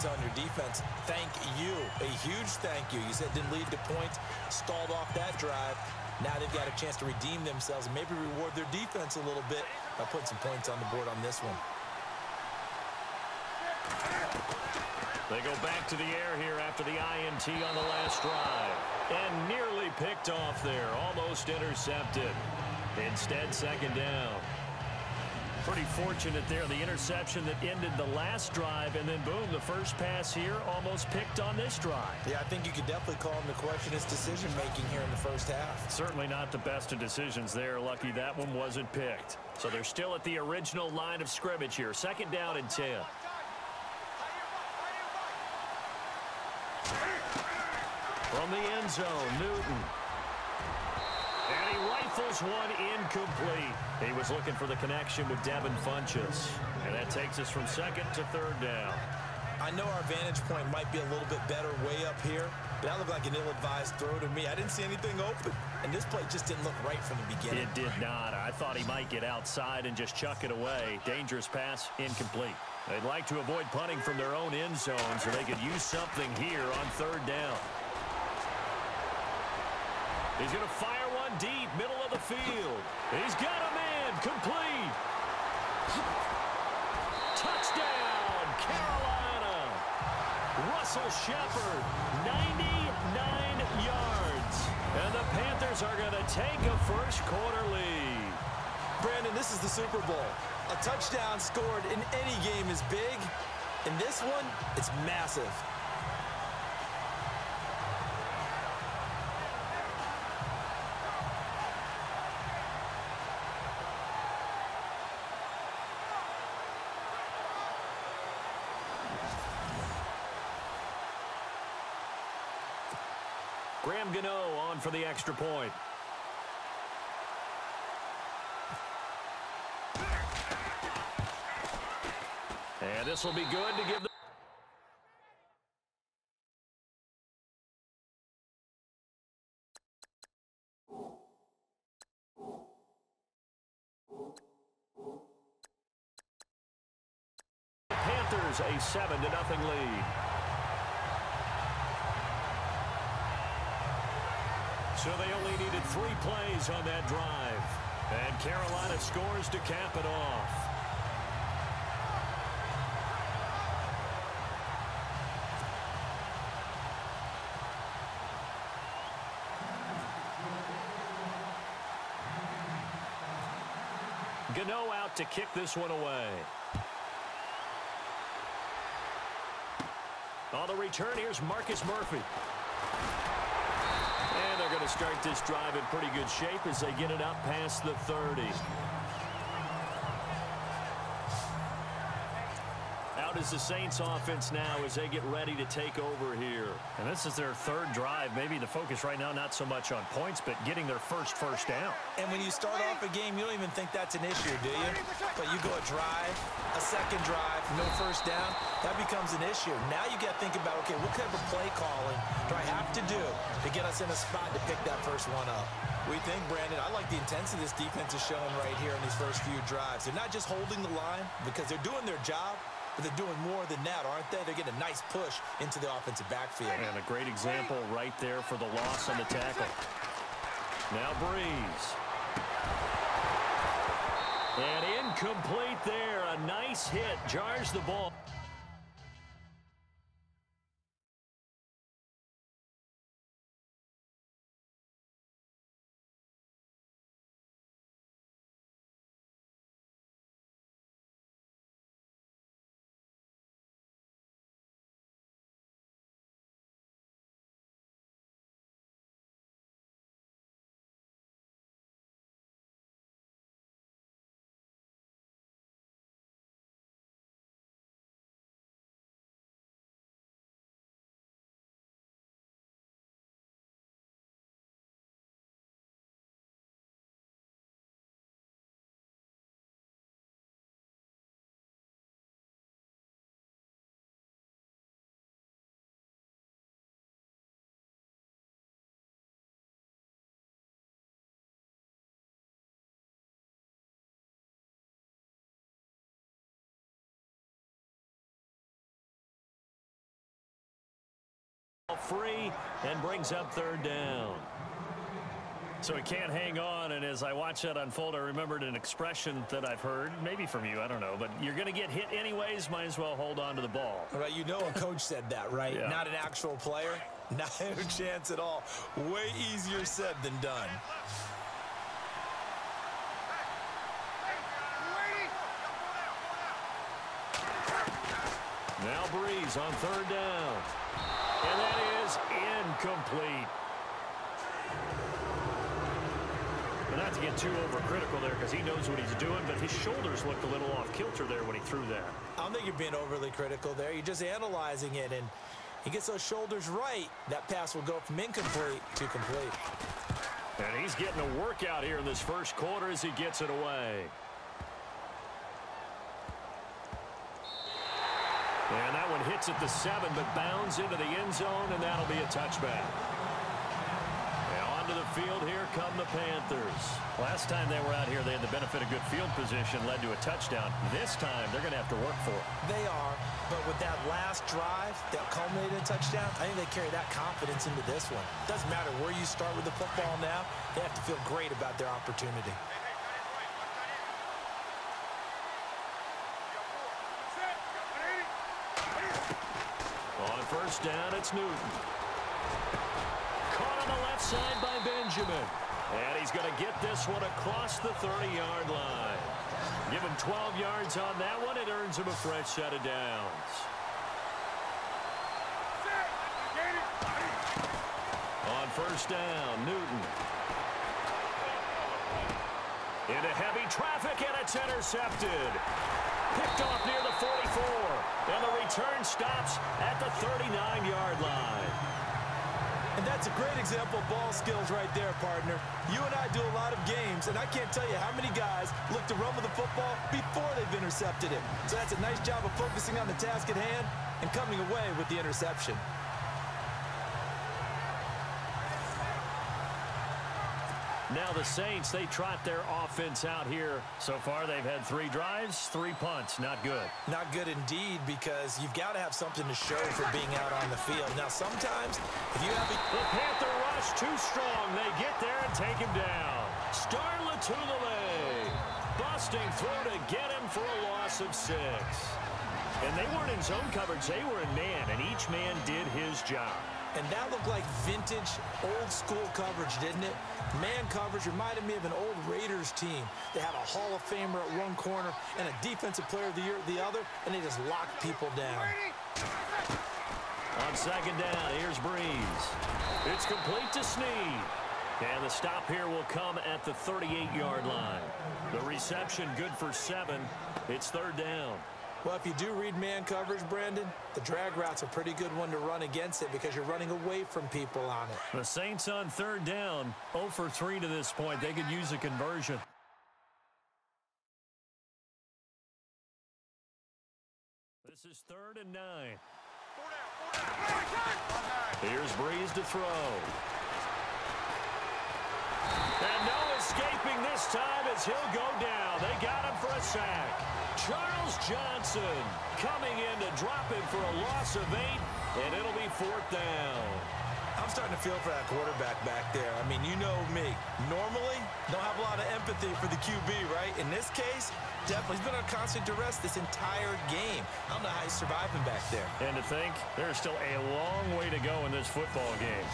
telling your defense, thank you. A huge thank you. You said didn't lead to points, stalled off that drive. Now they've got a chance to redeem themselves maybe reward their defense a little bit by putting some points on the board on this one. They go back to the air here after the INT on the last drive. And nearly picked off there. Almost intercepted. Instead, second down. Pretty fortunate there. The interception that ended the last drive, and then boom, the first pass here almost picked on this drive. Yeah, I think you could definitely call him to question his decision-making here in the first half. Certainly not the best of decisions there. Lucky that one wasn't picked. So they're still at the original line of scrimmage here. Second down and 10. From the end zone, Newton. And he rifles one incomplete. He was looking for the connection with Devin Funchess. And that takes us from second to third down. I know our vantage point might be a little bit better way up here, but that looked like an ill-advised throw to me. I didn't see anything open, and this play just didn't look right from the beginning. It did not. I thought he might get outside and just chuck it away. Dangerous pass, incomplete. They'd like to avoid punting from their own end zone so they could use something here on third down. He's going to fire one deep, middle of the field. He's got complete. Touchdown, Carolina. Russell Shepard, 99 yards. And the Panthers are going to take a first quarter lead. Brandon, this is the Super Bowl. A touchdown scored in any game is big. and this one, it's massive. Graham Gano on for the extra point. And this will be good to give the Panthers a 7 to nothing lead. So they only needed three plays on that drive. And Carolina scores to cap it off. Gano out to kick this one away. On the return, here's Marcus Murphy. To start this drive in pretty good shape as they get it up past the 30. Is the Saints offense now as they get ready to take over here. And this is their third drive. Maybe the focus right now not so much on points, but getting their first first down. And when you start off a game, you don't even think that's an issue, do you? But you go a drive, a second drive, no first down, that becomes an issue. Now you got to think about, okay, what type of play calling do I have to do to get us in a spot to pick that first one up? We think, Brandon, I like the intensity this defense is showing right here in these first few drives. They're not just holding the line because they're doing their job, but they're doing more than that, aren't they? They're getting a nice push into the offensive backfield. And a great example right there for the loss on the tackle. Now Brees. And incomplete there. A nice hit. Jars the ball. Free and brings up third down. So he can't hang on, and as I watch that unfold, I remembered an expression that I've heard, maybe from you, I don't know, but you're going to get hit anyways, might as well hold on to the ball. Right, you know a coach said that, right? Yeah. Not an actual player. Not a chance at all. Way easier said than done. Now Brees on third down. And that is incomplete. But not to get too overcritical there because he knows what he's doing, but his shoulders looked a little off kilter there when he threw that. I don't think you're being overly critical there. You're just analyzing it, and he gets those shoulders right. That pass will go from incomplete to complete. And he's getting a workout here in this first quarter as he gets it away. And that one hits at the seven, but bounds into the end zone, and that'll be a touchback. And onto the field here come the Panthers. Last time they were out here, they had the benefit of good field position, led to a touchdown. This time, they're going to have to work for it. They are, but with that last drive that culminated in a touchdown, I think they carry that confidence into this one. Doesn't matter where you start with the football now, they have to feel great about their opportunity. On first down, it's Newton. Caught on the left side by Benjamin. And he's going to get this one across the 30-yard line. Give him 12 yards on that one. It earns him a fresh set of downs. On first down, Newton. Into heavy traffic, and it's intercepted. Picked off near the 44. And the return stops at the 39-yard line. And that's a great example of ball skills right there, partner. You and I do a lot of games, and I can't tell you how many guys look to run with the football before they've intercepted it. So that's a nice job of focusing on the task at hand and coming away with the interception. Now the Saints, they trot their offense out here. So far, they've had three drives, three punts. Not good. Not good indeed because you've got to have something to show for being out on the field. Now, sometimes if you have a The Panther rush too strong. They get there and take him down. Star Lotulelei busting through to get him for a loss of six. And they weren't in zone coverage. They were in man, and each man did his job. And that looked like vintage, old-school coverage, didn't it? Man coverage reminded me of an old Raiders team. They had a Hall of Famer at one corner and a Defensive Player of the Year at the other, and they just locked people down. On second down, here's Brees. It's complete to Snead. And the stop here will come at the 38-yard line. The reception good for seven. It's third down. Well, if you do read man coverage, Brandon, the drag route's a pretty good one to run against it because you're running away from people on it. The Saints on third down, 0 for 3 to this point. They could use a conversion. This is third and nine. Here's Brees to throw. And no escaping this time as he'll go down. They got him for a sack. Charles Johnson coming in to drop him for a loss of eight, and it'll be fourth down. I'm starting to feel for that quarterback back there. I mean, you know me. Normally, don't have a lot of empathy for the QB, right? In this case, definitely. He's been on constant duress this entire game. I don't know how he's surviving back there. And to think, there's still a long way to go in this football game.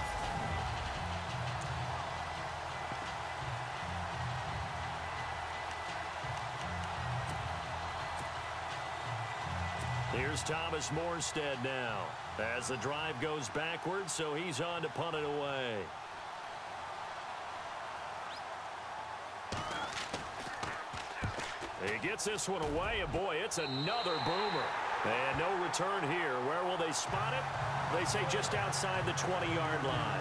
Here's Thomas Morstead now as the drive goes backwards, so he's on to punt it away. He gets this one away, and boy, it's another boomer. And no return here. Where will they spot it? They say just outside the 20-yard line.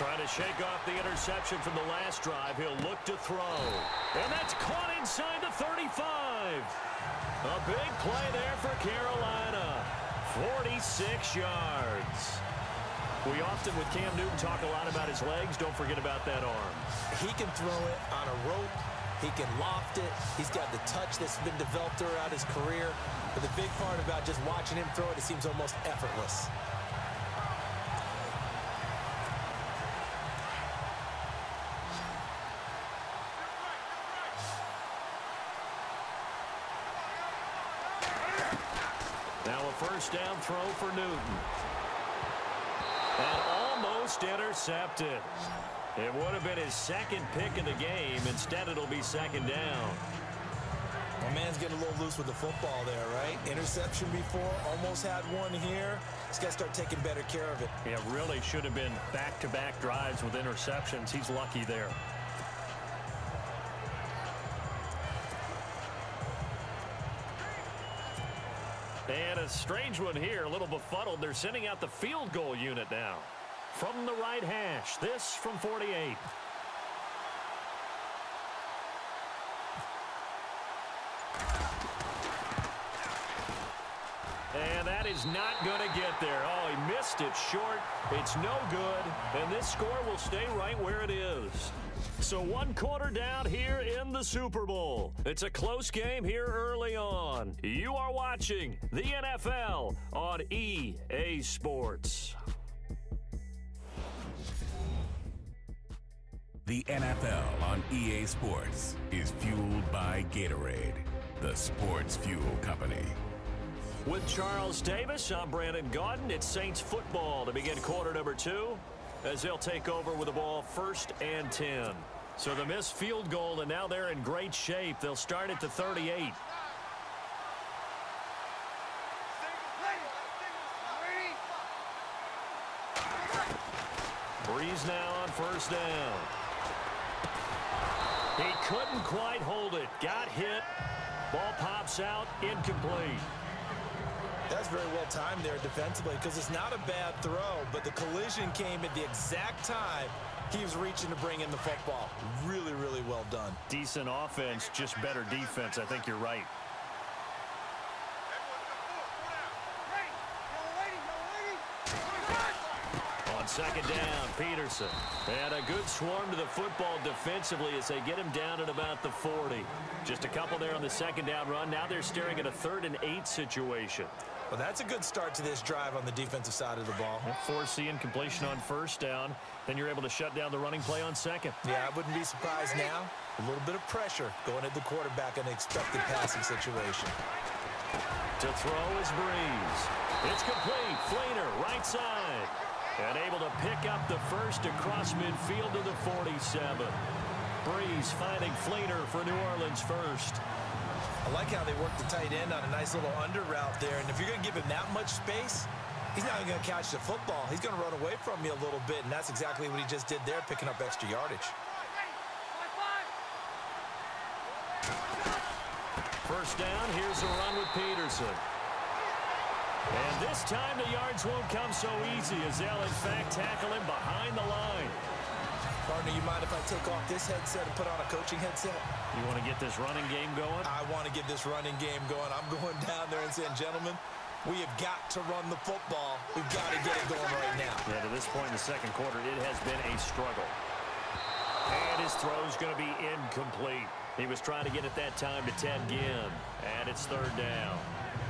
Trying to shake off the interception from the last drive. He'll look to throw. And that's caught inside the 35. A big play there for Carolina. 46 yards. We often, with Cam Newton, talk a lot about his legs. Don't forget about that arm. He can throw it on a rope. He can loft it. He's got the touch that's been developed throughout his career. But the big part about just watching him throw it, it seems almost effortless. And almost intercepted. It would have been his second pick of the game. Instead, it'll be second down. My man's getting a little loose with the football there, right? Interception before, almost had one here. He's got to start taking better care of it. Yeah, really should have been back-to-back -back drives with interceptions. He's lucky there. And a strange one here, a little befuddled. They're sending out the field goal unit now. From the right hash, this from 48. And that is not going to get there. Oh, he missed it short. It's no good. And this score will stay right where it is. So one quarter down here in the Super Bowl. It's a close game here early on. You are watching the NFL on EA Sports. The NFL on EA Sports is fueled by Gatorade, the sports fuel company. With Charles Davis, I'm Brandon Gaudin. It's Saints football to begin quarter number two as they'll take over with the ball first and 10. So the missed field goal, and now they're in great shape. They'll start at the 38. Brees now on first down. He couldn't quite hold it. Got hit. Ball pops out. Incomplete. That's very well timed there defensively because it's not a bad throw, but the collision came at the exact time he was reaching to bring in the football. Really, really well done. Decent offense, just better defense. I think you're right. On second down, Peterson. And a good swarm to the football defensively as they get him down at about the 40. Just a couple there on the second down run. Now they're staring at a third and eight situation. Well, that's a good start to this drive on the defensive side of the ball. Forcing completion on first down. Then you're able to shut down the running play on second. Yeah, I wouldn't be surprised now. A little bit of pressure going at the quarterback in an expected passing situation. To throw is Brees. It's complete. Fleener, right side. And able to pick up the first across midfield to the 47. Brees finding Fleener for New Orleans first. I like how they work the tight end on a nice little under route there. And if you're going to give him that much space, he's not going to catch the football. He's going to run away from you a little bit, and that's exactly what he just did there, picking up extra yardage. First down, here's a run with Peterson. And this time the yards won't come so easy as they'll in fact tackle him behind the line. Partner, you mind if I take off this headset and put on a coaching headset? You want to get this running game going? I want to get this running game going. I'm going down there and saying, gentlemen, we have got to run the football. We've got to get it going right now. Yeah, to this point in the second quarter, it has been a struggle. And his throw's going to be incomplete. He was trying to get it that time to Ted Ginn. And it's third down.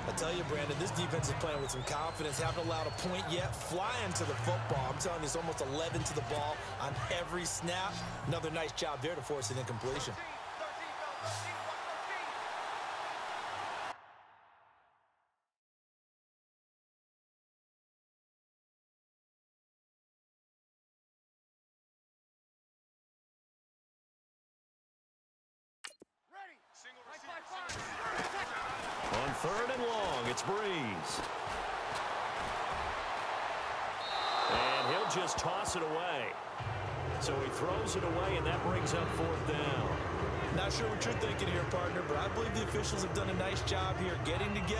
I tell you, Brandon, this defense is playing with some confidence. Haven't allowed a point yet. Flying to the football. I'm telling you, it's almost 11 to the ball on every snap. Another nice job there to force an incompletion. On third and long, it's Brees. And he'll just toss it away. So he throws it away, and that brings up fourth down. Not sure what you're thinking here, partner, but I believe the officials have done a nice job here getting together.